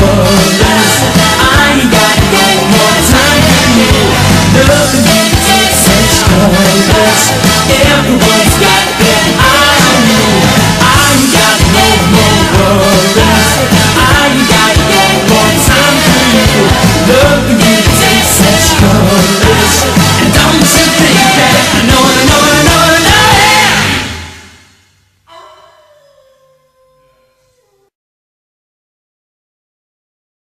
Oh.